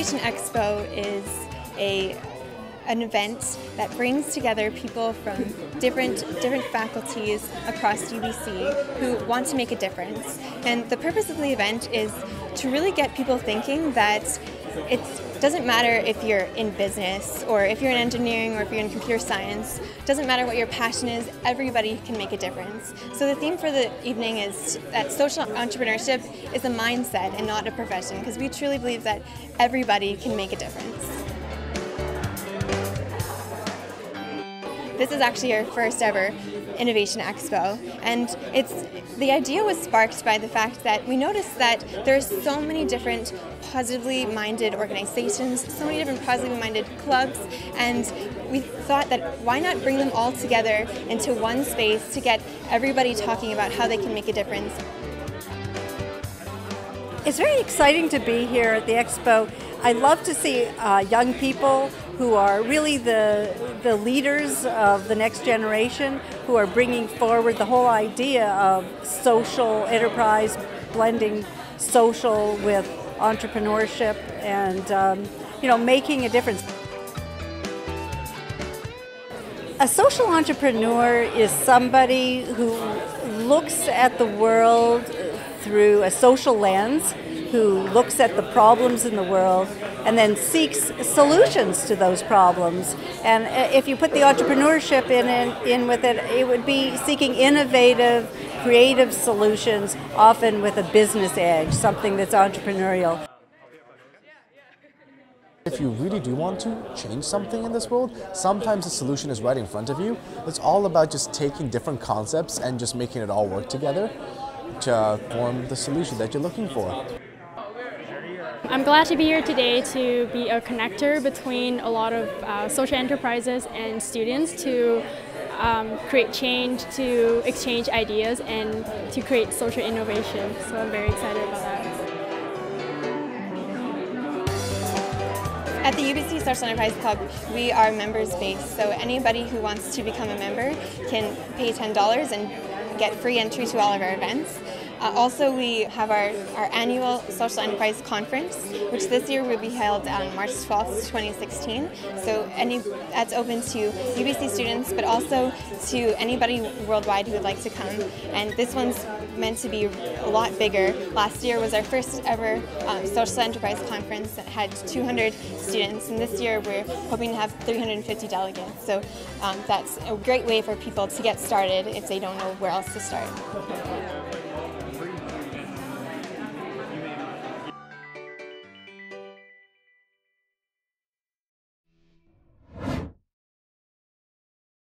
Innovation Expo is a an event that brings together people from different different faculties across UBC who want to make a difference. And the purpose of the event is to really get people thinking that it doesn't matter if you're in business or if you're in engineering or if you're in computer science. It doesn't matter what your passion is, everybody can make a difference. So the theme for the evening is that social entrepreneurship is a mindset and not a profession because we truly believe that everybody can make a difference. This is actually our first ever Innovation Expo, and it's the idea was sparked by the fact that we noticed that there are so many different positively minded organizations, so many different positively minded clubs, and we thought that why not bring them all together into one space to get everybody talking about how they can make a difference. It's very exciting to be here at the expo. I love to see uh, young people who are really the, the leaders of the next generation, who are bringing forward the whole idea of social enterprise, blending social with entrepreneurship and um, you know making a difference. A social entrepreneur is somebody who looks at the world through a social lens who looks at the problems in the world and then seeks solutions to those problems. And uh, if you put the entrepreneurship in, in, in with it, it would be seeking innovative, creative solutions, often with a business edge, something that's entrepreneurial. If you really do want to change something in this world, sometimes the solution is right in front of you. It's all about just taking different concepts and just making it all work together to form the solution that you're looking for. I'm glad to be here today to be a connector between a lot of uh, social enterprises and students to um, create change, to exchange ideas, and to create social innovation. So I'm very excited about that. At the UBC Social Enterprise Club, we are members based, so anybody who wants to become a member can pay $10 and get free entry to all of our events. Uh, also, we have our, our annual Social Enterprise Conference, which this year will be held on March 12th, 2016. So any that's open to UBC students, but also to anybody worldwide who would like to come. And this one's meant to be a lot bigger. Last year was our first ever um, Social Enterprise Conference that had 200 students, and this year we're hoping to have 350 delegates. So um, that's a great way for people to get started if they don't know where else to start.